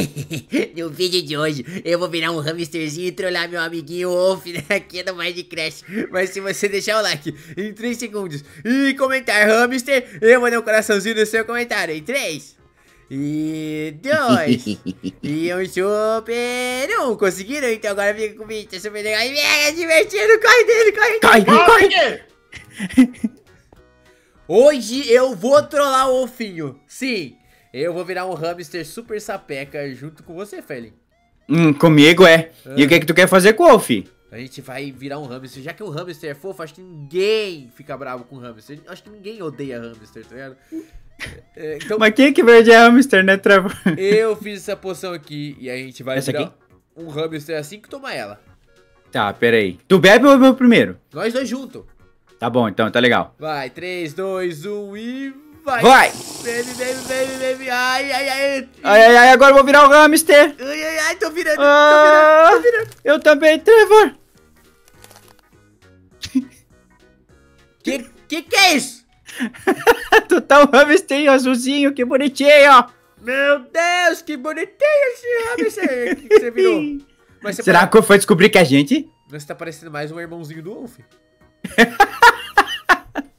no vídeo de hoje, eu vou virar um hamsterzinho e trollar meu amiguinho Wolf né, aqui no Minecraft. Mas se você deixar o like em 3 segundos e comentar hamster, eu vou dar um coraçãozinho no seu comentário. Em 3, e 2, e um super 1. Um. Conseguiram? Então agora fica com o vídeo, é super legal e mega divertido. Corre dele, corre Corre, corre! Hoje eu vou trollar o Wolfinho. Sim, eu vou virar um hamster super sapeca junto com você, Felin. Hum, comigo é. E o que é que tu quer fazer com o Wolf? A gente vai virar um hamster. Já que o hamster é fofo, acho que ninguém fica bravo com hamster. Acho que ninguém odeia hamster, tá ligado? É, então, Mas quem que verde é hamster, né, Trevor? eu fiz essa poção aqui e a gente vai Essa virar aqui? um hamster assim que tomar ela. Tá, peraí. Tu bebe ou eu bebo primeiro? Nós dois juntos. Tá bom, então, tá legal. Vai, 3, 2, 1 e vai. Vai! Bebe, bebe, bebe, bebe. Ai, ai, ai. Ai, ai, ai, agora eu vou virar o hamster. Ai, ai, ai, tô virando, Ah, tô virando, tô virando. eu também, Trevor. Que, que que é isso? tu tá um hamster azulzinho, que bonitinho. Meu Deus, que bonitinho esse hamster. Que, que você virou? Você Será que foi descobrir que a gente? Você tá parecendo mais um irmãozinho do Wolf.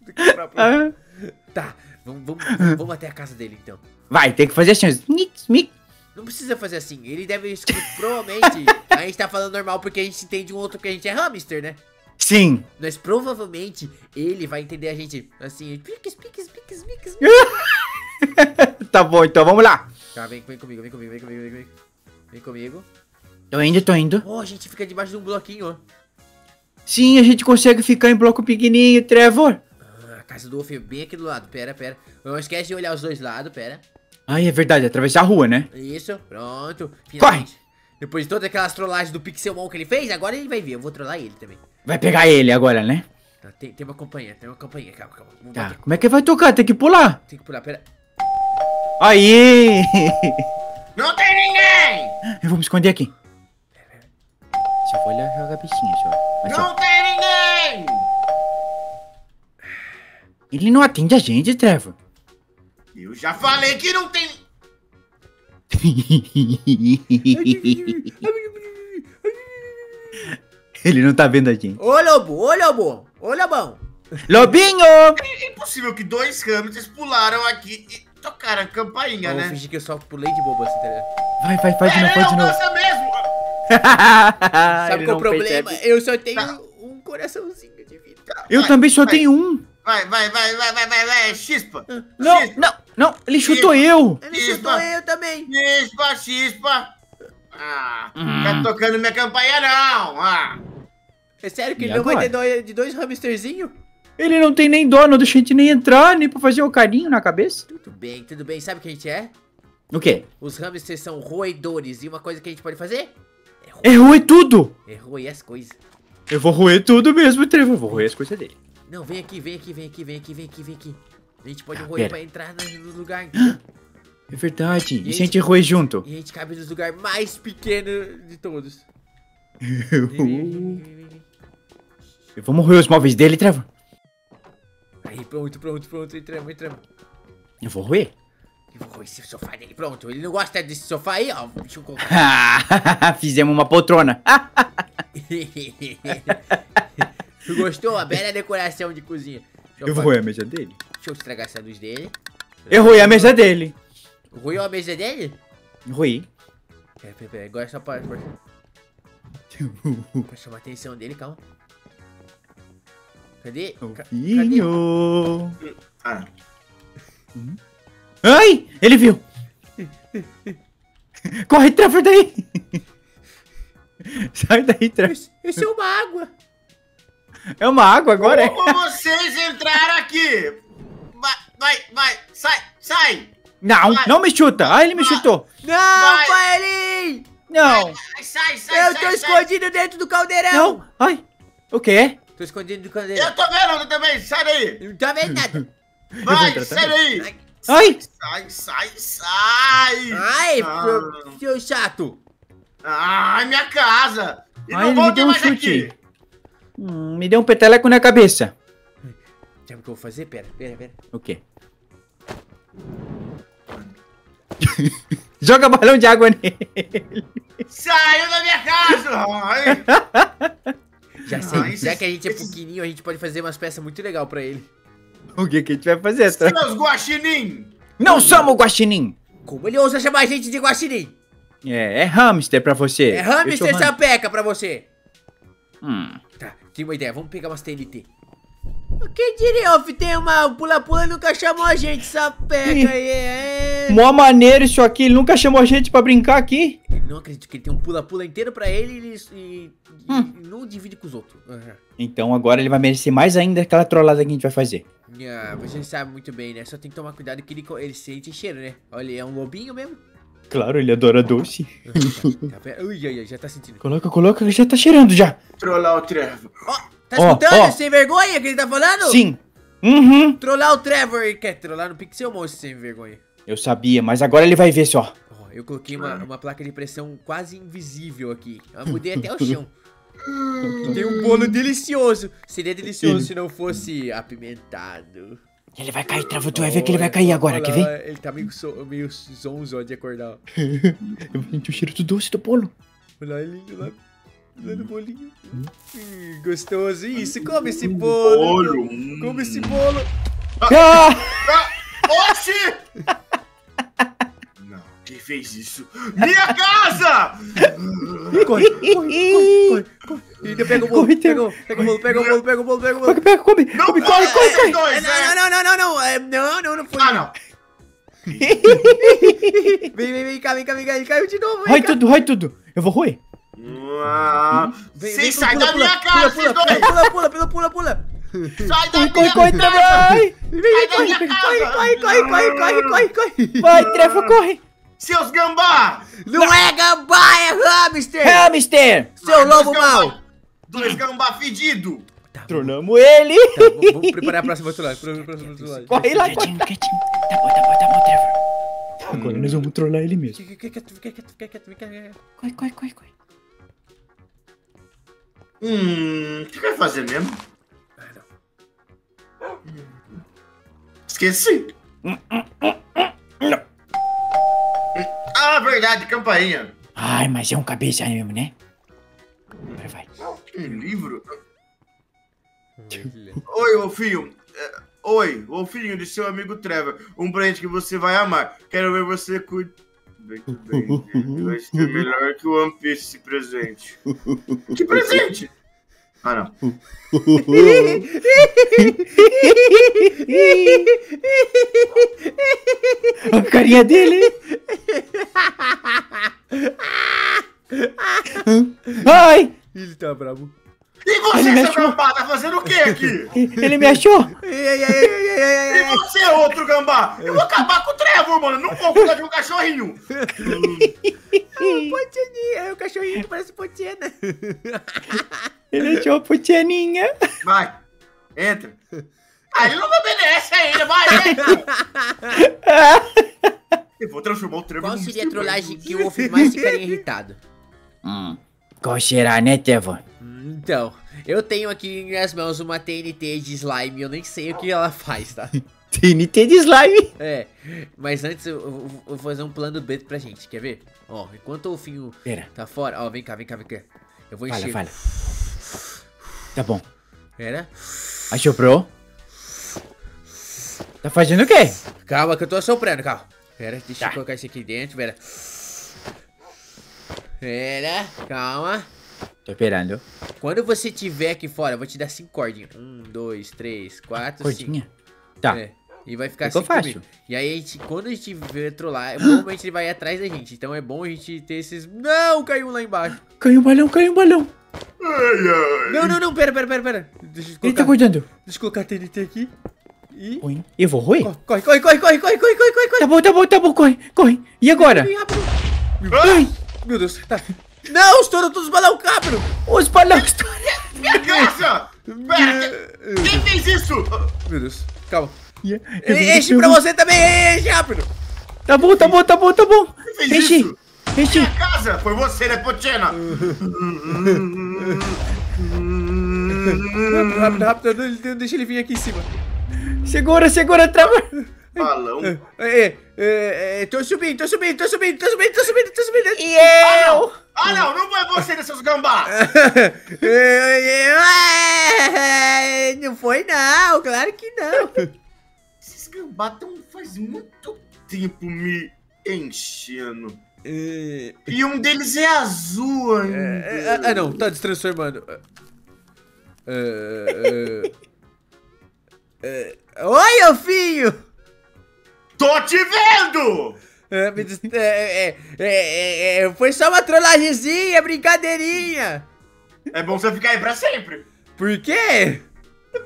Do que o próprio- Ah, Tá, vamos, vamos, vamos até a casa dele então. vai, tem que fazer assim. Não precisa fazer assim, ele deve escutar, provavelmente, a gente tá falando normal porque a gente entende um outro que a gente é hamster, né? Sim. Mas provavelmente ele vai entender a gente assim, piques, piques, piques, piques. tá bom, então vamos lá. Tá, vem, vem comigo, vem comigo, vem comigo, vem comigo. Vem comigo. Tô indo, tô indo. Oh, a gente fica debaixo de um bloquinho, ó. Sim, a gente consegue ficar em bloco pequenininho, Trevor. Ah, a casa do Wolf é bem aqui do lado, pera, pera. Não esquece de olhar os dois lados, pera. Ai, é verdade, atravessar a rua, né? Isso, pronto. Corre! Depois de todas aquelas trollagens do Pixelmon que ele fez, agora ele vai ver. Eu vou trollar ele também. Vai pegar ele agora, né? Tá, tem, tem uma companhia, tem uma companhia. Calma, calma. Vamos Tá, bater. como é que vai tocar? Tem que pular. Tem que pular, pera. Aí! Não tem ninguém! Eu vou me esconder aqui. Só vou olhar a só. Mas só. Não tem ninguém! Ele não atende a gente, Trevor. Eu já falei que não tem. Ele não tá vendo a gente. Ô, lobo, ô, lobo. Ô, lobão. Lobinho! É impossível que dois hamsters pularam aqui e tocaram a campainha, Eu vou né? fingir que eu só pulei de bobo assim, tá ligado? Vai, vai, faz de novo, É, faz de não, novo. dança mesmo! Sabe Ele qual é o problema? percebe. Eu só tenho Tá. um coraçãozinho de vida. Eu Vai, também só vai. tenho um. Vai, vai, vai, vai, vai, vai, vai, chispa! Não, Chispa, não, não. Ele chutou eu. Ele Isso, chutou eu também. chispa, chispa! Ah, Hum. tá tocando minha campainha não! Ah. É sério que E ele não vai agora? ter dó de dois hamsterzinhos? Ele não tem nem dó, não deixa a gente nem entrar, nem pra fazer o carinho na cabeça. Tudo bem, tudo bem. Sabe o que a gente é? O quê? Os hamsters são roedores. E uma coisa que a gente pode fazer? É, ro É roer tudo. é roer as coisas. Eu vou roer tudo mesmo, Trevor. Eu vou roer as coisas dele. Não, vem aqui, vem aqui, vem aqui, vem aqui, vem aqui, vem aqui. A gente pode Tá, roer pera. pra entrar no, no lugar? É verdade. E, E se a gente roer junto? E a gente cabe nos lugares mais pequenos de todos. Vem, vem, vem, vem, vem, vem, vem. Vamos roer os móveis dele, Trevor? Aí, pronto, pronto, pronto. Entramos, entramos. Eu vou roer. Eu vou roer esse sofá dele, pronto. Ele não gosta desse sofá aí, ó. Deixa eu colocar. Fizemos uma poltrona. tu gostou? A bela decoração de cozinha. Deixa Eu vou roer a mesa dele. Deixa eu estragar essa luz dele. Eu roei a mesa dele. Roeu a mesa dele? Roei. Pera, pera, pera. Agora é só pra, pra, pra chamar a atenção dele, calma. Cadê? Ca- Cadê? Ah, Ai, ele viu. Corre, Trevor, daí. Sai daí, Trevor. Isso, isso é uma água. É uma água agora, é? Como vocês entraram aqui? Vai, vai, vai, sai, sai! Não, Vai. não me chuta. Ah, ele me chutou. Não, Vai. Paelinho! Não, Sai, sai, sai, Eu tô sai, sai. escondido dentro do caldeirão! não. Ai, o quê? Tô escondido do caldeirão. Eu tô vendo eu também, sai daí! Não tá vendo nada. Vai, sai daí! Ai, Ai, Sai, sai, sai! ai, Ah. pro- seu chato. Ai, minha casa! E Ai, não volte um mais chute. aqui! Hum, me deu um peteleco na cabeça. Sabe o que eu vou fazer? Pera, pera, pera. O quê? Joga balão de água nele. Saiu da minha casa! Já sei, Ah, já que a gente é esses- pequenininho, a gente pode fazer umas peças muito legal pra ele. O que, que a gente vai fazer? Tá? Seus guaxinim! Não somos guaxinim. Como ele ousa chamar a gente de guaxinim? É, é hamster pra você. É hamster ham- sapeca pra você. Hum. Tá, tem uma ideia, vamos pegar umas TNT. Quem diria, Off, tem uma pula-pula e nunca chamou a gente, sapeca aí, é... Mó maneiro isso aqui. Ele nunca chamou a gente pra brincar aqui. Eu Não acredito que ele tem um pula-pula inteiro pra ele e, ele- e- e Hum. não divide com os outros. Aham. Então agora ele vai merecer mais ainda aquela trollada que a gente vai fazer. Ah, você sabe muito bem, né? Só tem que tomar cuidado que ele, ele sente cheiro, né? Olha, é um lobinho mesmo. Claro, ele adora doce. Tá, tá, pera- Ui, ai, ai, já tá sentindo. Coloca, coloca, já tá cheirando já. Trollar o Trevor. Ó, tá Ó, escutando? ó. Sem vergonha que ele tá falando? Sim. Uhum. Trollar o Trevor. Ele quer trollar no Pixel Monstro sem vergonha. Eu sabia, mas agora ele vai ver só. Ó, eu coloquei uma, uma placa de pressão quase invisível aqui. Eu mudei até o chão. Tem um bolo delicioso. Seria delicioso se não fosse apimentado. Ele vai cair, Travo, tu vai ver que ele vai cair agora, quer ver? Ele tá meio, so, meio zonzo de acordar. ó. Eu senti o cheiro do doce do bolo. Olha lá ele lá, lá no bolinho. Hum, gostoso. Isso, come esse bolo. Olho. Come esse bolo. Ah! Ah, Oxi! Não, quem fez isso? Minha casa! Corre, corre, corre, corre, corre. Ainda pega o bolo, pega, o- pega o bolo, pega o bolo, pega o bolo, pega o bolo. Pega, pega, come, Não come, corre, corre, corre. dois, Não, não, não, não, não, é, não, não, não foi. Ah, não. Vem, vem, vem cá, vem cá, vem cá, ele caiu de novo, cá. tudo, vai tudo. Eu vou roer. Ah, Vem, Sim, sai da pula, minha pula, esses dois! Pula, pula, pula, pula, pula. Sai da Corre, corre, minha corre, vai. Vem, corre, corre, corre, corre, corre, corre, corre, corre. Vai, Trevor, corre. Seus gambá! Não é gambá, é hamster. Hamster. Seu lobo mau. Dois gambá fedido! Trollamos ele. Tá, vamos- vamos preparar a próxima trollagem. Corre lá, quietinho, quietinho. Tá bom, tá bom, tá bom, Trevor. Agora nós vamos trollar ele mesmo. Fica quieto, fica quieto, fica quieto, quieto. Corre, corre, corre, corre. Hum, o que vai fazer mesmo? Esqueci. Ah, verdade, campainha. Ai, mas é um cabeça mesmo, né? Agora vai. Um livro? Oi, Wolfinho. É, Oi, Wolfinho de seu amigo Trevor. Um presente que você vai amar. Quero ver você cuidar. Muito bem, vai ser melhor que o One Piece esse presente. Que presente? Ah, não. A carinha dele. Ai, Ele tá bravo. E Ele você, me seu gambá, tá fazendo o que aqui? ele me achou. E você, outro gambá? Eu vou acabar com o Trevor, mano. Não vou cuidar de um cachorrinho. Potianinha, é o cachorrinho que parece potiana. Ele achou a putianinha. Vai, entra. Ah, ele não me obedece ainda, vai, entra. Eu vou transformar o Trevor Qual seria a trollagem que o Wolf mais ficaria irritado? Hum. Qual será, né? Hum, Então, eu tenho aqui em minhas mãos uma TNT de slime, eu nem sei o que ela faz, tá? TNT de slime. É, mas antes eu, eu- eu vou fazer um plano B pra gente, quer ver? Ó, enquanto o Finho Pera, tá fora, ó, vem cá, vem cá, vem cá. Eu vou fala, encher. fala. Tá bom. Pera. Assoprou? Tá fazendo o quê? Calma que eu tô assoprando, calma. Pera, deixa Tá. eu colocar isso aqui dentro, pera. Pera, calma. Tô esperando. Quando você tiver aqui fora, eu vou te dar cinco cordinhas. Um, dois, três, quatro, cinco. Cordinha. Tá. É. E vai ficar Ficou assim fácil. comigo. E aí, a gente, quando a gente vê trollar, provavelmente ele vai ir atrás da gente. Então é bom a gente ter esses. Não, caiu um lá embaixo. Caiu um balão, caiu um balão. Ai, ai. Não, não, não, pera, pera, pera, pera. Deixa eu Ele colocar, tá cuidando. deixa eu colocar a TNT aqui. E. Oi. Eu vou roer? Corre, corre, corre, corre, corre, corre, corre, corre, corre. Tá bom, tá bom, tá bom, corre, corre. E agora? Ai, Meu Deus, tá. Não, estourou todos os balão rápido. os balões. Minha casa! Pera, que- quem fez isso? Meu Deus, calma. Eu vou- Enche eu pra você também, enche rápido. Tá bom, tá bom, tá bom, tá bom. fez Enche, isso? enche. Minha casa! Foi você, né, Pochena? Rápido, rápido, rápido. Deixa ele vir aqui em cima. Segura, segura, trava. balão. É, é, é, tô subindo, tô subindo, tô subindo, tô subindo, tô subindo, tô subindo. E eu? Ah, não, não vai você desses gambá! É, é, Não foi não, claro que não. Esses gambá tão faz muito tempo me enchendo. É, E um deles é azul ainda. é, Ah, não, tá destransformando. É, é, é, Oi, Elfinho! Tô te vendo! É, é, é, é, é, é, foi só uma trollagemzinha, brincadeirinha. É bom você ficar aí pra sempre. Por quê?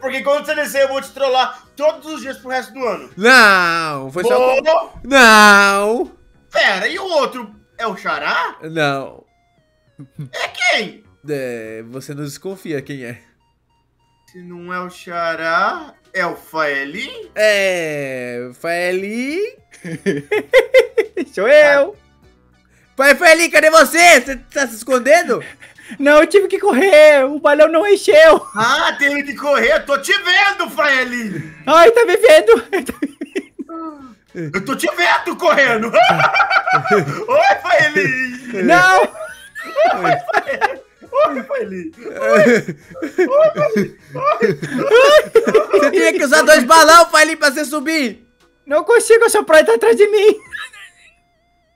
Porque quando você descer, eu vou te trollar todos os dias pro resto do ano. Não, foi só... Bom, Não, pera, e o outro? É o Xará? não. É quem? É, você não desconfia quem é. Se não é o Xará, é o Faeli? É... Faeli... Sou eu. Pai Faeli, cadê você? Você tá se escondendo? Não, eu tive que correr. O balão não encheu. Ah, teve que correr, tô te vendo, Faeli! Ai, tá me vendo. Eu tô te vendo correndo! Oi, Faeli! Não. Oi, Faeli! Você tinha que usar dois balão, Faeli, pra você subir. Não consigo, sua praia tá atrás de mim.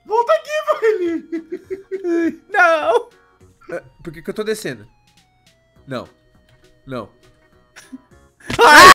Volta aqui, Faeli! Não. É, Por que que eu tô descendo? Não. Não. Ai,